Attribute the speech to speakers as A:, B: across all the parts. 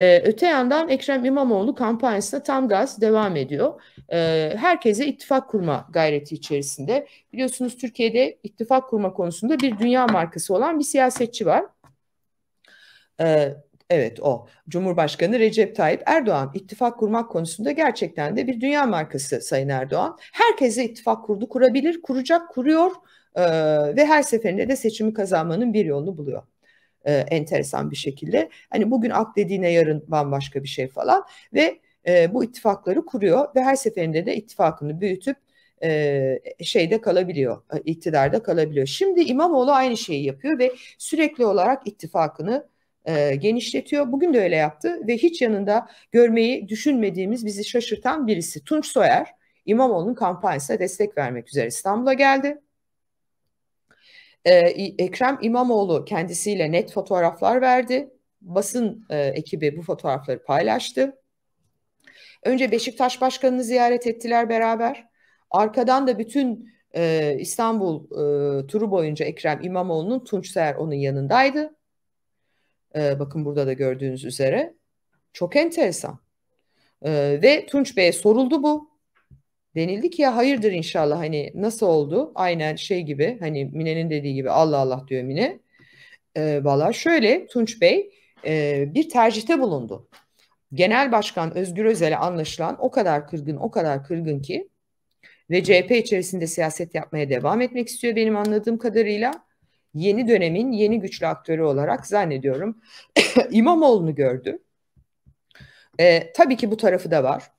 A: Ee, öte yandan Ekrem İmamoğlu kampanyasına tam gaz devam ediyor. Ee, herkese ittifak kurma gayreti içerisinde. Biliyorsunuz Türkiye'de ittifak kurma konusunda bir dünya markası olan bir siyasetçi var. Ee, evet o Cumhurbaşkanı Recep Tayyip Erdoğan ittifak kurmak konusunda gerçekten de bir dünya markası Sayın Erdoğan. Herkese ittifak kurdu, kurabilir, kuracak, kuruyor e, ve her seferinde de seçimi kazanmanın bir yolunu buluyor e, enteresan bir şekilde. Hani bugün ak dediğine yarın bambaşka bir şey falan ve e, bu ittifakları kuruyor ve her seferinde de ittifakını büyütüp e, şeyde kalabiliyor, e, iktidarda kalabiliyor. Şimdi İmamoğlu aynı şeyi yapıyor ve sürekli olarak ittifakını e, genişletiyor. Bugün de öyle yaptı ve hiç yanında görmeyi düşünmediğimiz bizi şaşırtan birisi Tunç Soyer İmamoğlu'nun kampanyasına destek vermek üzere İstanbul'a geldi. Ee, Ekrem İmamoğlu kendisiyle net fotoğraflar verdi. Basın e, ekibi bu fotoğrafları paylaştı. Önce Beşiktaş Başkanı'nı ziyaret ettiler beraber. Arkadan da bütün e, İstanbul e, turu boyunca Ekrem İmamoğlu'nun Tunç Seher onun yanındaydı. E, bakın burada da gördüğünüz üzere. Çok enteresan. E, ve Tunç Bey'e soruldu bu. Denildi ki ya hayırdır inşallah hani nasıl oldu? Aynen şey gibi hani Mine'nin dediği gibi Allah Allah diyor Mine. E, Valla şöyle Tunç Bey e, bir tercihte bulundu. Genel Başkan Özgür Özel'e anlaşılan o kadar kırgın o kadar kırgın ki ve CHP içerisinde siyaset yapmaya devam etmek istiyor benim anladığım kadarıyla. Yeni dönemin yeni güçlü aktörü olarak zannediyorum İmamoğlu'nu gördü. E, tabii ki bu tarafı da var.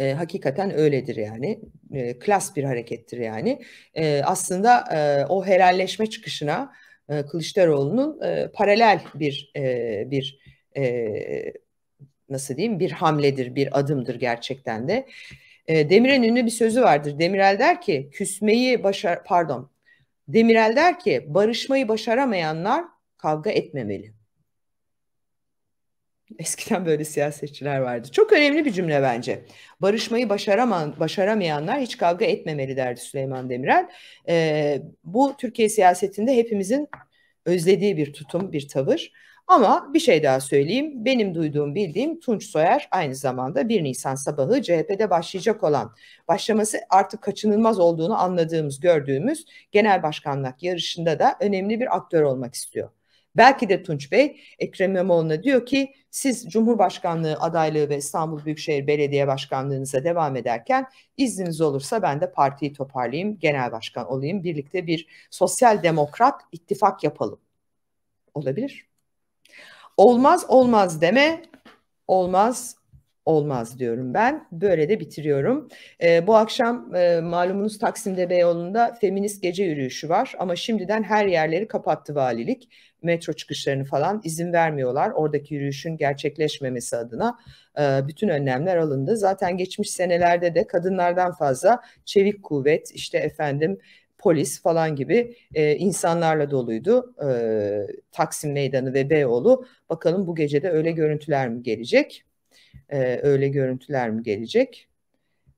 A: E, hakikaten öyledir yani. E, klas bir harekettir yani. E, aslında e, o helalleşme çıkışına e, Kılıçdaroğlu'nun e, paralel bir e, bir e, nasıl diyeyim bir hamledir, bir adımdır gerçekten de. E, Demirel'in ünlü bir sözü vardır. Demirel der ki küsmeyi başar pardon. Demirel der ki barışmayı başaramayanlar kavga etmemeli. Eskiden böyle siyasetçiler vardı. Çok önemli bir cümle bence. Barışmayı başaraman, başaramayanlar hiç kavga etmemeli derdi Süleyman Demirel. Ee, bu Türkiye siyasetinde hepimizin özlediği bir tutum, bir tavır. Ama bir şey daha söyleyeyim. Benim duyduğum, bildiğim Tunç Soyer aynı zamanda 1 Nisan sabahı CHP'de başlayacak olan, başlaması artık kaçınılmaz olduğunu anladığımız, gördüğümüz genel başkanlık yarışında da önemli bir aktör olmak istiyor. Belki de Tunç Bey Ekrem İmamoğlu'na diyor ki siz Cumhurbaşkanlığı adaylığı ve İstanbul Büyükşehir Belediye Başkanlığınıza devam ederken izniniz olursa ben de partiyi toparlayayım, genel başkan olayım. Birlikte bir sosyal demokrat ittifak yapalım. Olabilir. Olmaz olmaz deme. Olmaz olmaz diyorum ben. Böyle de bitiriyorum. E, bu akşam e, malumunuz Taksim'de Beyoğlu'nda feminist gece yürüyüşü var ama şimdiden her yerleri kapattı valilik metro çıkışlarını falan izin vermiyorlar. Oradaki yürüyüşün gerçekleşmemesi adına e, bütün önlemler alındı. Zaten geçmiş senelerde de kadınlardan fazla çevik kuvvet, işte efendim polis falan gibi e, insanlarla doluydu e, Taksim Meydanı ve Beyoğlu. Bakalım bu gece de öyle görüntüler mi gelecek? E, öyle görüntüler mi gelecek?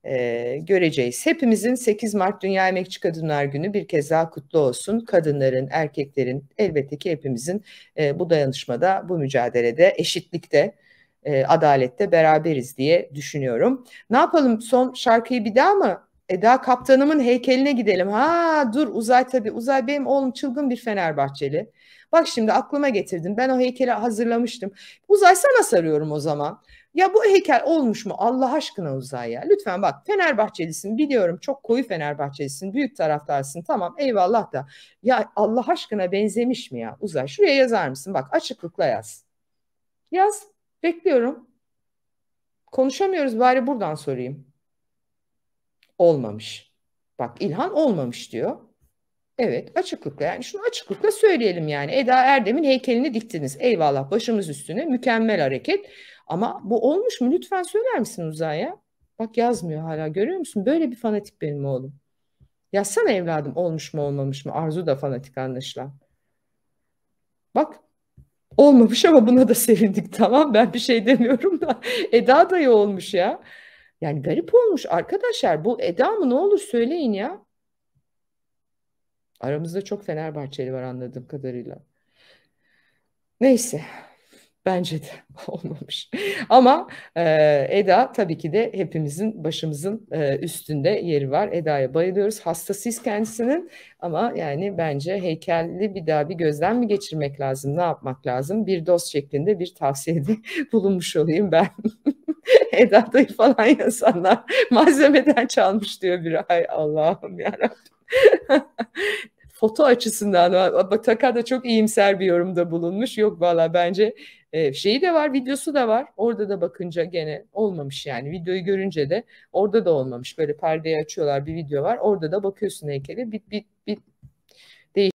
A: e, göreceğiz. Hepimizin 8 Mart Dünya Emekçi Kadınlar Günü bir kez daha kutlu olsun. Kadınların, erkeklerin, elbette ki hepimizin e, bu dayanışmada, bu mücadelede, eşitlikte, e, adalette beraberiz diye düşünüyorum. Ne yapalım son şarkıyı bir daha mı? Eda Kaptanımın heykeline gidelim. Ha dur Uzay tabii. Uzay benim oğlum çılgın bir Fenerbahçeli. Bak şimdi aklıma getirdim. Ben o heykeli hazırlamıştım. Uzay sana sarıyorum o zaman. Ya bu heykel olmuş mu Allah aşkına Uzay ya? Lütfen bak Fenerbahçelisin biliyorum çok koyu Fenerbahçelisin büyük taraftarsın tamam eyvallah da ya Allah aşkına benzemiş mi ya Uzay? Şuraya yazar mısın bak açıklıkla yaz. Yaz bekliyorum. Konuşamıyoruz bari buradan sorayım. Olmamış. Bak İlhan olmamış diyor. Evet açıklıkla yani şunu açıklıkla söyleyelim yani Eda Erdem'in heykelini diktiniz. Eyvallah başımız üstüne mükemmel hareket. Ama bu olmuş mu? Lütfen söyler misin Uzay'a? Bak yazmıyor hala görüyor musun? Böyle bir fanatik benim oğlum. Yazsana evladım olmuş mu olmamış mı? Arzu da fanatik anlaşılan. Bak olmamış ama buna da sevindik tamam ben bir şey demiyorum da. Eda dayı olmuş ya. Yani garip olmuş arkadaşlar bu Eda mı ne olur söyleyin ya. Aramızda çok Fenerbahçeli var anladığım kadarıyla. Neyse Bence de olmamış. Ama e, Eda tabii ki de hepimizin başımızın e, üstünde yeri var. Eda'ya bayılıyoruz. Hastasıyız kendisinin ama yani bence heykelli bir daha bir gözden mi geçirmek lazım? Ne yapmak lazım? Bir dost şeklinde bir tavsiyede bulunmuş olayım ben. Eda dayı falan insanlar malzemeden çalmış diyor bir ay Allah'ım yarabbim. Foto açısından Takar da çok iyimser bir yorumda bulunmuş. Yok valla bence e, şeyi de var, videosu da var. Orada da bakınca gene olmamış yani. Videoyu görünce de orada da olmamış. Böyle perdeyi açıyorlar bir video var. Orada da bakıyorsun heykeli. Bir, bir, bir